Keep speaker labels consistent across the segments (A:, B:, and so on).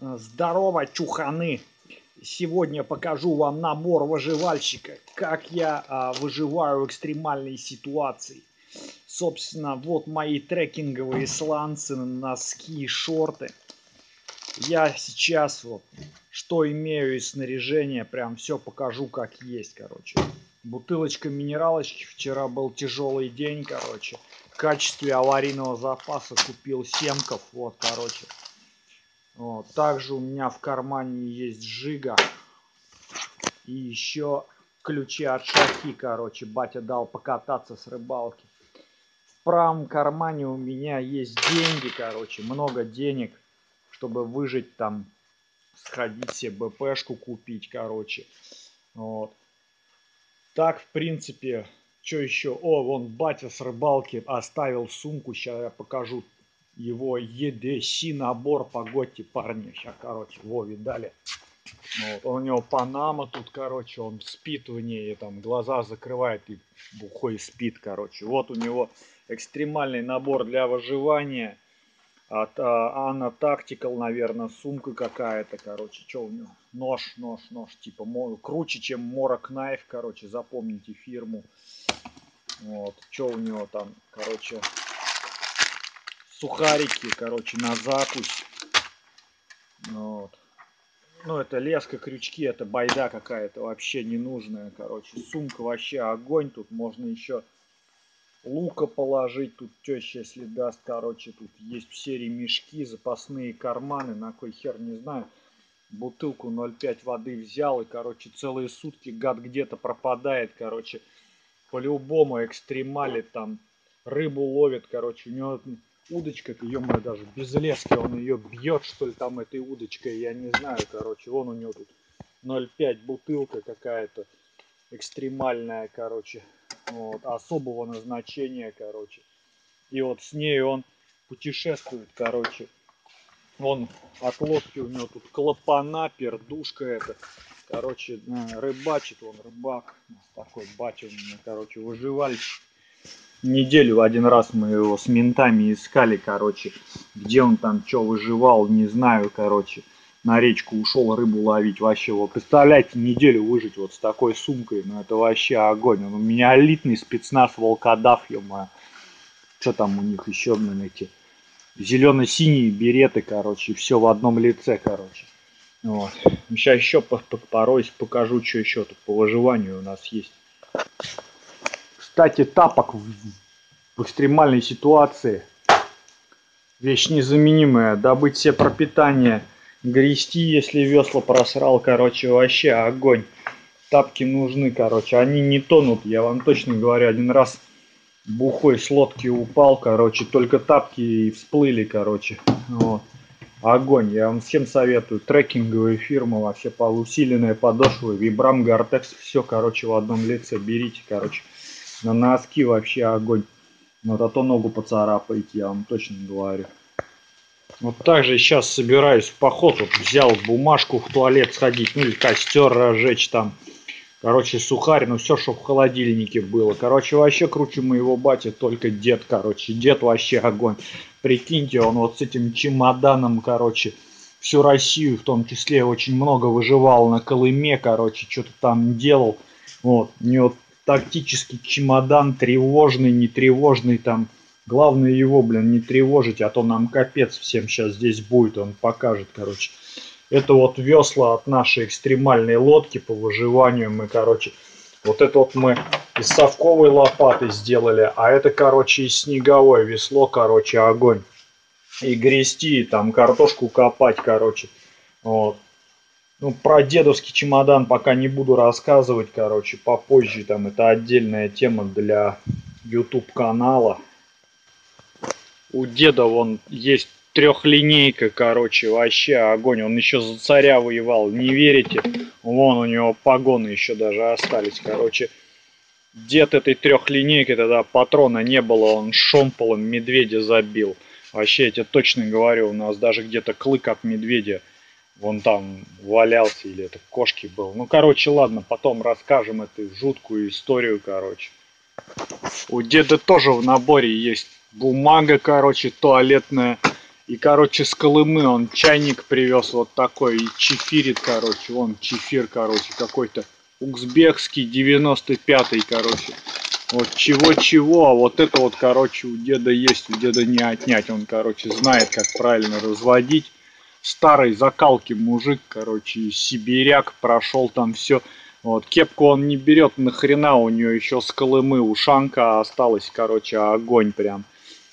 A: Здорово, чуханы! Сегодня покажу вам набор выживальщика, как я а, выживаю в экстремальной ситуации. Собственно, вот мои трекинговые сланцы, носки, шорты. Я сейчас вот что имею из снаряжения, прям все покажу как есть, короче. Бутылочка минералочки, вчера был тяжелый день, короче. В качестве аварийного запаса купил семков, вот, короче. Вот. Также у меня в кармане есть жига. И еще ключи от шахи, короче, батя дал покататься с рыбалки. В правом кармане у меня есть деньги, короче, много денег, чтобы выжить там, сходить себе БПшку купить, короче. Вот. Так, в принципе, что еще? О, вон батя с рыбалки оставил сумку, сейчас я покажу его EDC набор, погодьте, парни, сейчас, короче, во, видали? Вот, у него Панама тут, короче, он спит в ней, там глаза закрывает и бухой спит, короче. Вот у него экстремальный набор для выживания от а, Анна Тактикал, наверное, сумка какая-то, короче, что у него? Нож, нож, нож, типа круче, чем Морок Найф, короче, запомните фирму. Вот, что у него там, короче, сухарики, короче, на закусь. Вот. Ну, это леска, крючки, это байда какая-то вообще ненужная, короче. Сумка вообще огонь, тут можно еще лука положить, тут теща, если даст, короче, тут есть все ремешки, запасные карманы, на кой хер, не знаю. Бутылку 0,5 воды взял и, короче, целые сутки гад где-то пропадает, короче. По-любому экстремали там рыбу ловит, короче, у него удочка, мы даже без лески, он ее бьет, что ли, там этой удочкой, я не знаю, короче, вон у него тут 0,5 бутылка какая-то экстремальная, короче, вот, особого назначения, короче. И вот с ней он путешествует, короче. Вон от лодки у него тут клапана, пердушка это. Короче, рыбачит он, рыбак. Такой батя у меня, короче, выживальщик неделю один раз мы его с ментами искали, короче, где он там что выживал, не знаю, короче. На речку ушел рыбу ловить вообще. Вы представляете, неделю выжить вот с такой сумкой, ну это вообще огонь. Он у меня элитный спецназ волкодав, ё Что там у них еще, блин, эти зелено-синие береты, короче, все в одном лице, короче. Вот. Сейчас еще порой покажу, что еще тут по выживанию у нас есть. Кстати, тапок в, в экстремальной ситуации вещь незаменимая. Добыть себе пропитание, грести, если весла просрал, короче, вообще огонь. Тапки нужны, короче, они не тонут, я вам точно говорю, один раз бухой с лодки упал, короче, только тапки и всплыли, короче, вот. Огонь, я вам всем советую, трекинговые фирмы, вообще полусиленная подошва, вибрам, гортекс, все, короче, в одном лице, берите, короче. На носки вообще огонь. Вот а то ногу поцарапаете, я вам точно говорю. Вот так же сейчас собираюсь в поход. Вот взял бумажку в туалет сходить, ну или костер разжечь там. Короче, сухарь, ну все, что в холодильнике было. Короче, вообще круче моего батя, только дед, короче. Дед вообще огонь. Прикиньте, он вот с этим чемоданом, короче, всю Россию в том числе очень много выживал на Колыме, короче, что-то там делал. Вот, мне вот тактический чемодан, тревожный, не тревожный там. Главное его, блин, не тревожить, а то нам капец всем сейчас здесь будет, он покажет, короче. Это вот весла от нашей экстремальной лодки по выживанию. Мы, короче, вот это вот мы из совковой лопаты сделали, а это, короче, из снеговое весло, короче, огонь. И грести, там картошку копать, короче. Вот. Ну, про дедовский чемодан пока не буду рассказывать, короче, попозже, там, это отдельная тема для YouTube канала. У деда вон есть трехлинейка, короче, вообще огонь. Он еще за царя воевал, не верите? Вон у него погоны еще даже остались, короче. Дед этой трехлинейки тогда патрона не было, он шомполом медведя забил. Вообще, я тебе точно говорю, у нас даже где-то клык от медведя вон там валялся, или это кошки был. Ну, короче, ладно, потом расскажем эту жуткую историю, короче. У деда тоже в наборе есть бумага, короче, туалетная. И, короче, с Колымы он чайник привез вот такой и чефирит, короче. Вон чефир, короче, какой-то узбекский 95-й, короче. Вот чего-чего, а вот это вот, короче, у деда есть, у деда не отнять. Он, короче, знает, как правильно разводить. Старый закалки мужик, короче, сибиряк, прошел там все. Вот, кепку он не берет, нахрена у нее еще с Колымы ушанка осталась, короче, огонь прям.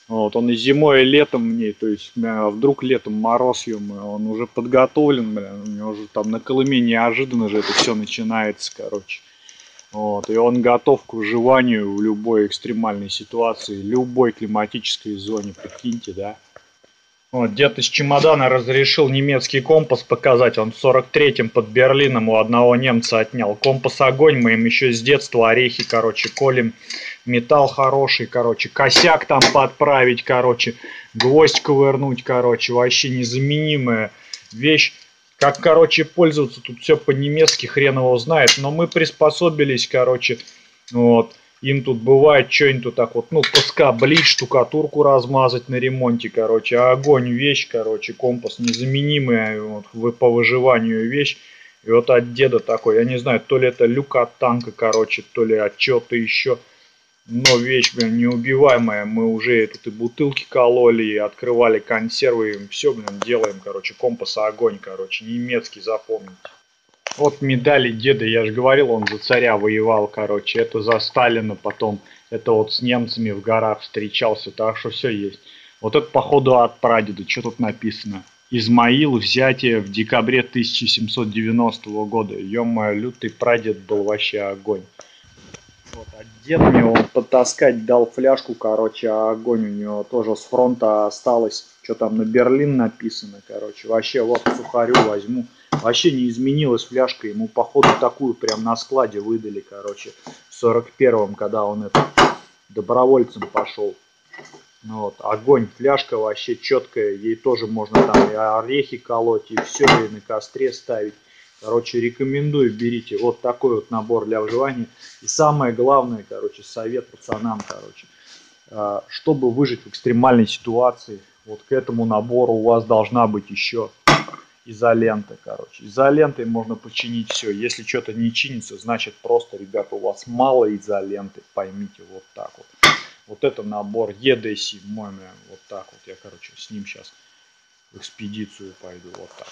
A: Вот, он и зимой, и летом в ней, то есть вдруг летом мороз ем, он уже подготовлен, блин, у него уже там на Колыме неожиданно же это все начинается, короче. Вот, и он готов к выживанию в любой экстремальной ситуации, любой климатической зоне, прикиньте, да. Вот, дед из чемодана разрешил немецкий компас показать. Он в 43-м под Берлином у одного немца отнял. Компас огонь, мы им еще с детства орехи, короче, колем. Металл хороший, короче, косяк там подправить, короче, гвоздь ковырнуть, короче, вообще незаменимая вещь. Как, короче, пользоваться, тут все по-немецки, хрен его знает. Но мы приспособились, короче, вот им тут бывает что-нибудь так вот, ну, поскоблить, штукатурку размазать на ремонте, короче, а огонь вещь, короче, компас незаменимая вот, по выживанию вещь. И вот от деда такой, я не знаю, то ли это люк от танка, короче, то ли от чего-то еще. Но вещь, блин, неубиваемая. Мы уже тут и бутылки кололи, и открывали консервы. Все, блин, делаем, короче, компас огонь, короче, немецкий, запомните. Вот медали деда, я же говорил, он за царя воевал, короче. Это за Сталина потом. Это вот с немцами в горах встречался, так что все есть. Вот это походу от прадеда. Что тут написано? Измаил взятие в декабре 1790 года. Ё-моё, лютый прадед был вообще огонь. Вот, а дед мне он потаскать дал фляжку, короче, а огонь у него тоже с фронта осталось. Что там на Берлин написано, короче. Вообще, вот сухарю возьму. Вообще не изменилась фляжка. Ему, походу, такую прям на складе выдали, короче, в 41-м, когда он это добровольцем пошел. Ну вот, огонь, фляжка вообще четкая, ей тоже можно там и орехи колоть, и все, и на костре ставить. Короче, рекомендую, берите вот такой вот набор для выживания. И самое главное, короче, совет пацанам, короче, а, чтобы выжить в экстремальной ситуации, вот к этому набору у вас должна быть еще изолента, короче. Изолентой можно починить все. Если что-то не чинится, значит просто, ребята, у вас мало изоленты, поймите, вот так вот. Вот это набор ED7, вот так вот. Я, короче, с ним сейчас в экспедицию пойду, вот так.